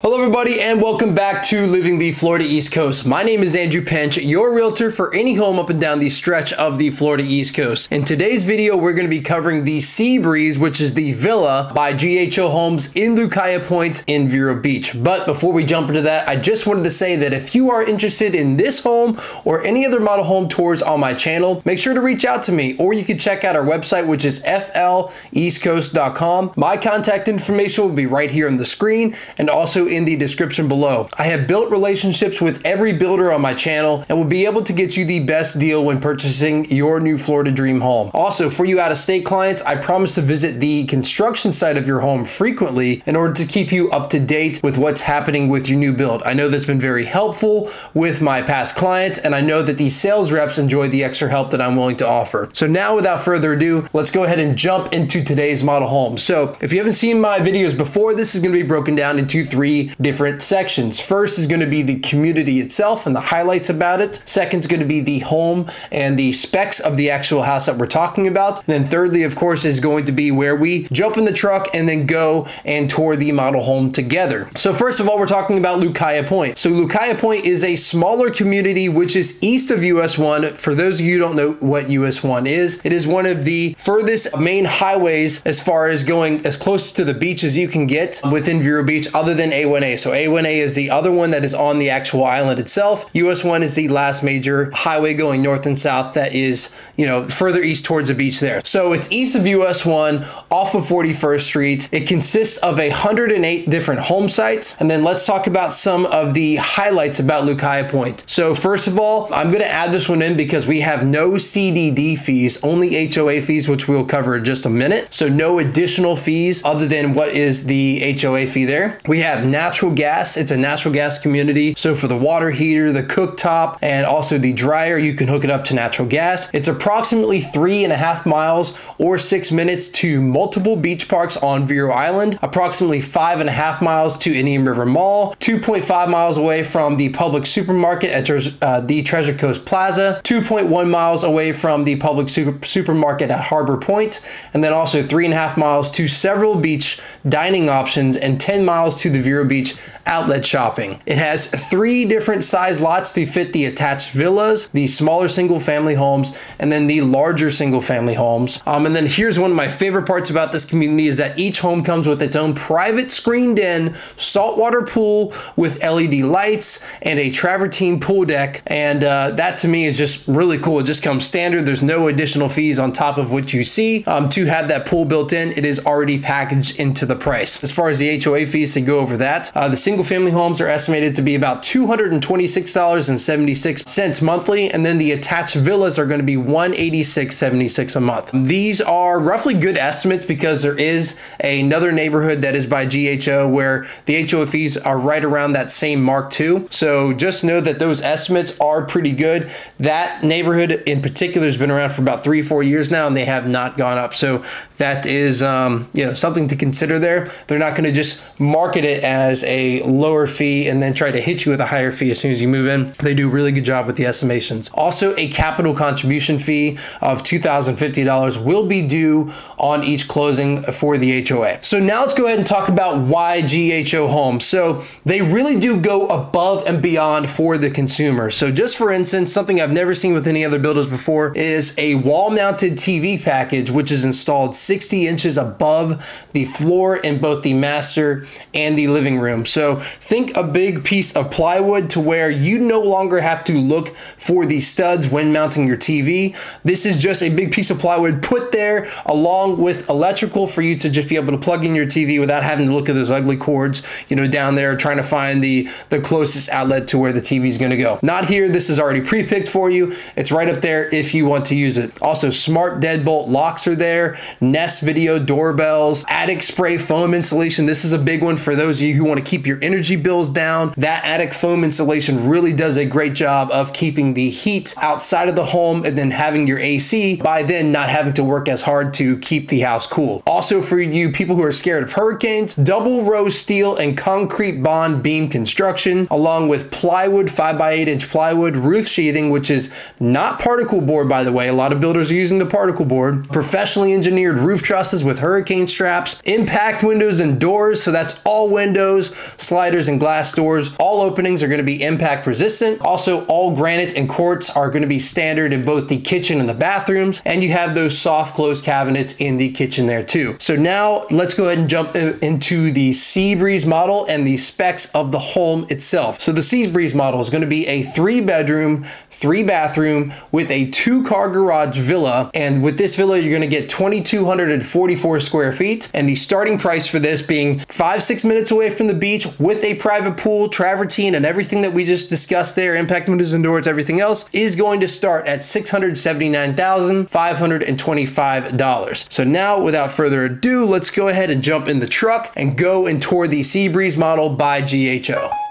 Hello, everybody, and welcome back to Living the Florida East Coast. My name is Andrew Pensch, your realtor for any home up and down the stretch of the Florida East Coast. In today's video, we're going to be covering the Seabreeze, which is the villa by GHO Homes in Lucaya Pointe in Vero Beach. But before we jump into that, I just wanted to say that if you are interested in this home or any other model home tours on my channel, make sure to reach out to me, or you can check out our website, which is fleastcoast.com. My contact information will be right here on the screen and also in the description below. I have built relationships with every builder on my channel and will be able to get you the best deal when purchasing your new Florida dream home. Also, for you out of state clients, I promise to visit the construction site of your home frequently in order to keep you up to date with what's happening with your new build. I know that's been very helpful with my past clients, and I know that these sales reps enjoy the extra help that I'm willing to offer. So now, without further ado, let's go ahead and jump into today's model home. So if you haven't seen my videos before, this is going to be broken down into three different sections. First is going to be the community itself and the highlights about it. Second is going to be the home and the specs of the actual house that we're talking about. And then thirdly, of course, is going to be where we jump in the truck and then go and tour the model home together. So first of all, we're talking about Lucaya Pointe. So Lucaya Pointe is a smaller community which is east of US 1. For those of you who don't know what US 1 is, it is one of the furthest main highways as far as going as close to the beach as you can get within Vero Beach other than A1A. So A1A is the other one that is on the actual island itself. US 1 is the last major highway going north and south that is, you know, further east towards the beach there. So it's east of US 1 off of 41st Street. It consists of 108 different home sites. And then let's talk about some of the highlights about Lucaya Pointe. So first of all, I'm going to add this one in because we have no CDD fees, only HOA fees, which we'll cover in just a minute. So no additional fees other than what is the HOA fee there. We have natural gas. It's a natural gas community. So for the water heater, the cooktop, and also the dryer, you can hook it up to natural gas. It's approximately three and a half miles or six minutes to multiple beach parks on Vero Island, approximately five and a half miles to Indian River Mall, 2.5 miles away from the Publix supermarket at uh, the Treasure Coast Plaza, 2.1 miles away from the Publix super supermarket at Harbor Point, and then also three and a half miles to several beach dining options and 10 miles to the Vero Beach outlet shopping. It has three different size lots to fit the attached villas, the smaller single family homes, and then the larger single family homes. Um, and then here's one of my favorite parts about this community is that each home comes with its own private screened in saltwater pool with LED lights and a travertine pool deck. And uh, that to me is just really cool. It just comes standard. There's no additional fees on top of what you see. Um, to have that pool built in, it is already packaged into the price. As far as the HOA fees, to go over that, uh, the single single family homes are estimated to be about $226.76 monthly, and then the attached villas are going to be $186.76 a month. These are roughly good estimates because there is another neighborhood that is by GHO where the HOA fees are right around that same mark too. So just know that those estimates are pretty good. That neighborhood in particular has been around for about three, four years now, and they have not gone up. So that is um, you know something to consider there. They're not going to just market it as a lower fee and then try to hit you with a higher fee as soon as you move in. They do a really good job with the estimations. Also, a capital contribution fee of $2,050 will be due on each closing for the HOA. So now let's go ahead and talk about why GHO Homes. So they really do go above and beyond for the consumer. So just for instance, something I've never seen with any other builders before is a wall mounted TV package, which is installed 60 inches above the floor in both the master and the living room. So think a big piece of plywood to where you no longer have to look for the studs when mounting your TV. This is just a big piece of plywood put there along with electrical for you to just be able to plug in your TV without having to look at those ugly cords, you know, down there trying to find the, the closest outlet to where the TV is going to go. Not here. This is already pre-picked for you. It's right up there if you want to use it. Also, smart deadbolt locks are there, Nest video doorbells, attic spray foam insulation. This is a big one for those of you who want to keep your energy bills down. That attic foam insulation really does a great job of keeping the heat outside of the home and then having your AC by then not having to work as hard to keep the house cool. Also for you people who are scared of hurricanes, double row steel and concrete bond beam construction along with plywood, 5 by 8 inch plywood, roof sheathing, which is not particle board by the way. A lot of builders are using the particle board, professionally engineered roof trusses with hurricane straps, impact windows and doors. So that's all windows, sliders, and glass doors. All openings are going to be impact resistant. Also, all granite and quartz are going to be standard in both the kitchen and the bathrooms. And you have those soft close cabinets in the kitchen there too. So now let's go ahead and jump into the Seabreeze model and the specs of the home itself. So the Seabreeze model is going to be a three bedroom, three bathroom with a two car garage villa. And with this villa, you're going to get 2,244 square feet. And the starting price for this being five, six minutes away from the beach with a private pool, travertine, and everything that we just discussed there, impact windows and doors, everything else, is going to start at $679,525. So now, without further ado, let's go ahead and jump in the truck and go and tour the Seabreeze model by GHO.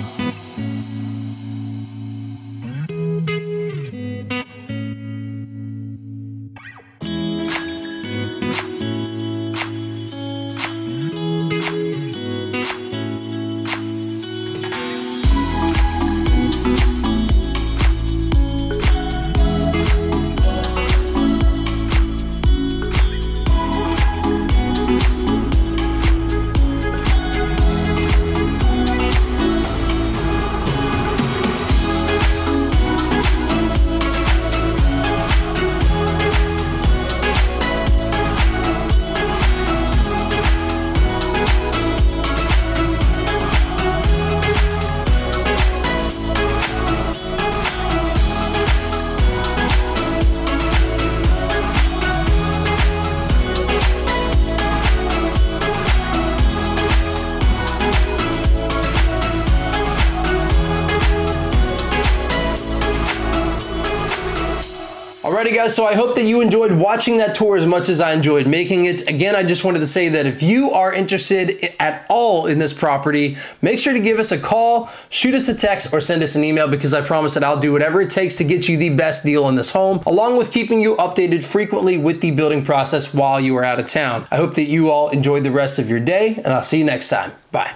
Bye. Guys, so I hope that you enjoyed watching that tour as much as I enjoyed making it. Again, I just wanted to say that if you are interested at all in this property, make sure to give us a call, shoot us a text, or send us an email because I promise that I'll do whatever it takes to get you the best deal on this home, along with keeping you updated frequently with the building process while you are out of town. I hope that you all enjoyed the rest of your day, and I'll see you next time. Bye.